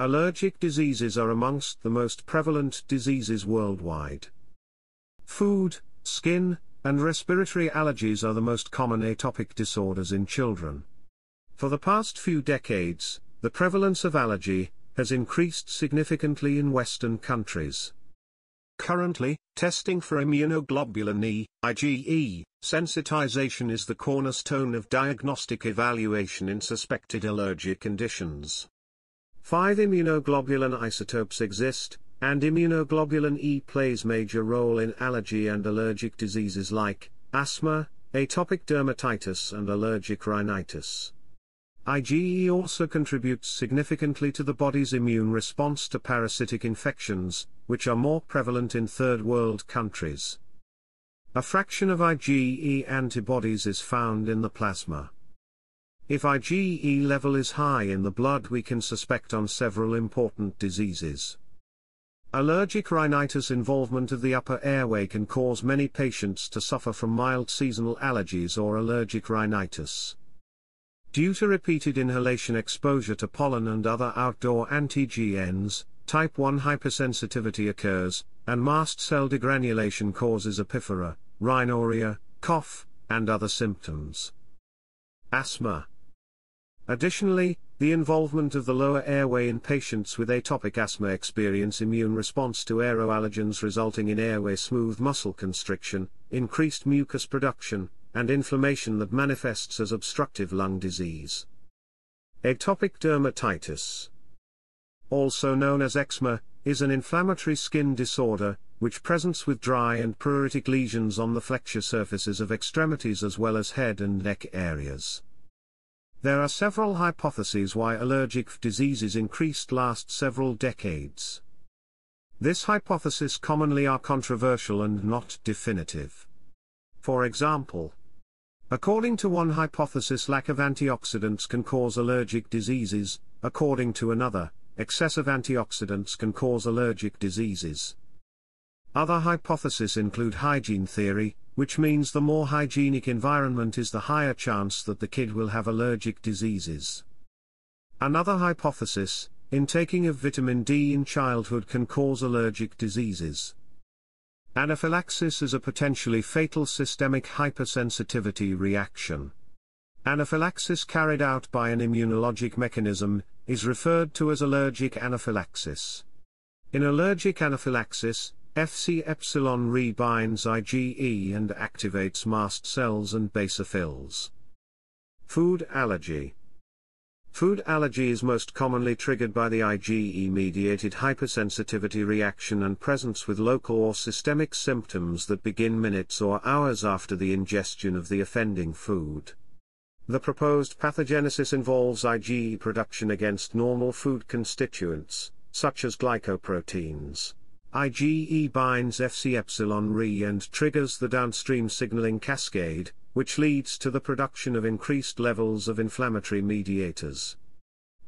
Allergic diseases are amongst the most prevalent diseases worldwide. Food, skin, and respiratory allergies are the most common atopic disorders in children. For the past few decades, the prevalence of allergy has increased significantly in Western countries. Currently, testing for immunoglobulin E, IgE, sensitization is the cornerstone of diagnostic evaluation in suspected allergic conditions. Five immunoglobulin isotopes exist, and immunoglobulin E plays major role in allergy and allergic diseases like asthma, atopic dermatitis and allergic rhinitis. IgE also contributes significantly to the body's immune response to parasitic infections, which are more prevalent in third world countries. A fraction of IgE antibodies is found in the plasma. If IgE level is high in the blood we can suspect on several important diseases. Allergic rhinitis involvement of the upper airway can cause many patients to suffer from mild seasonal allergies or allergic rhinitis. Due to repeated inhalation exposure to pollen and other outdoor antigens, type 1 hypersensitivity occurs, and mast cell degranulation causes epiphora, rhinorrhea, cough, and other symptoms. Asthma Additionally, the involvement of the lower airway in patients with atopic asthma experience immune response to aeroallergens resulting in airway smooth muscle constriction, increased mucus production, and inflammation that manifests as obstructive lung disease. Atopic dermatitis, also known as eczema, is an inflammatory skin disorder, which presents with dry and pruritic lesions on the flexure surfaces of extremities as well as head and neck areas. There are several hypotheses why allergic diseases increased last several decades. This hypothesis commonly are controversial and not definitive. For example, according to one hypothesis lack of antioxidants can cause allergic diseases, according to another, excessive antioxidants can cause allergic diseases. Other hypotheses include hygiene theory, which means the more hygienic environment is the higher chance that the kid will have allergic diseases. Another hypothesis, intaking of vitamin D in childhood can cause allergic diseases. Anaphylaxis is a potentially fatal systemic hypersensitivity reaction. Anaphylaxis carried out by an immunologic mechanism is referred to as allergic anaphylaxis. In allergic anaphylaxis, Fc epsilon rebinds IgE and activates mast cells and basophils. Food allergy. Food allergy is most commonly triggered by the IgE-mediated hypersensitivity reaction and presence with local or systemic symptoms that begin minutes or hours after the ingestion of the offending food. The proposed pathogenesis involves IgE production against normal food constituents, such as glycoproteins. IgE binds Fc epsilon RI and triggers the downstream signaling cascade, which leads to the production of increased levels of inflammatory mediators.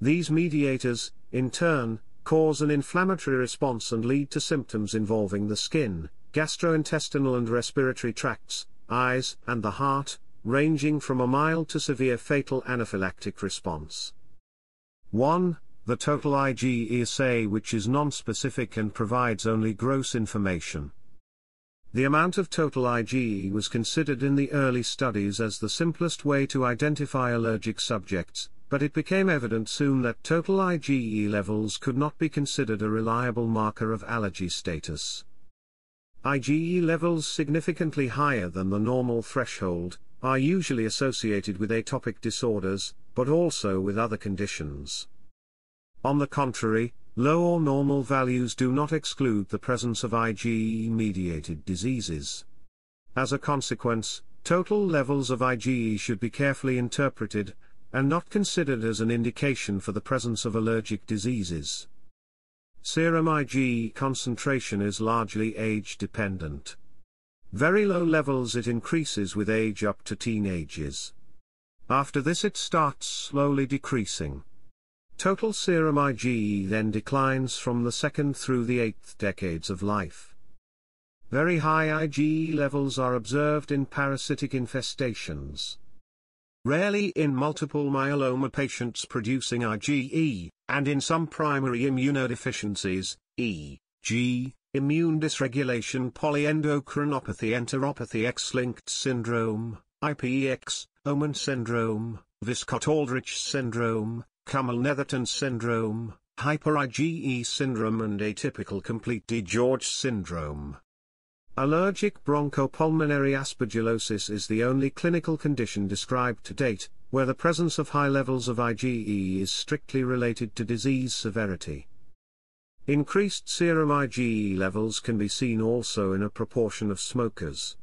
These mediators, in turn, cause an inflammatory response and lead to symptoms involving the skin, gastrointestinal and respiratory tracts, eyes, and the heart, ranging from a mild to severe fatal anaphylactic response. 1 the total IgE assay which is non-specific and provides only gross information. The amount of total IgE was considered in the early studies as the simplest way to identify allergic subjects, but it became evident soon that total IgE levels could not be considered a reliable marker of allergy status. IgE levels significantly higher than the normal threshold, are usually associated with atopic disorders, but also with other conditions. On the contrary, low or normal values do not exclude the presence of IgE-mediated diseases. As a consequence, total levels of IgE should be carefully interpreted, and not considered as an indication for the presence of allergic diseases. Serum IgE concentration is largely age-dependent. Very low levels it increases with age up to teenagers. After this it starts slowly decreasing. Total serum IgE then declines from the second through the eighth decades of life. Very high IgE levels are observed in parasitic infestations. rarely in multiple myeloma patients producing IgE, and in some primary immunodeficiencies, e.g., immune dysregulation polyendocrinopathy enteropathy X-linked syndrome, IPEX, Omenn syndrome, Wiskott-Aldrich syndrome, Comel-Netherton syndrome, hyper-IgE syndrome and atypical complete DiGeorge syndrome. Allergic bronchopulmonary aspergillosis is the only clinical condition described to date, where the presence of high levels of IgE is strictly related to disease severity. Increased serum IgE levels can be seen also in a proportion of smokers.